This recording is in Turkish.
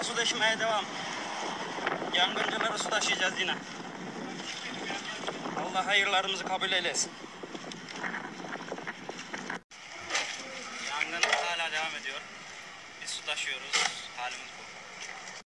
Su taşımaya devam. Yangıncılara su taşıyacağız yine. Allah hayırlarımızı kabul eylesin. Yangın hala devam ediyor. Biz su taşıyoruz. Halimiz bu.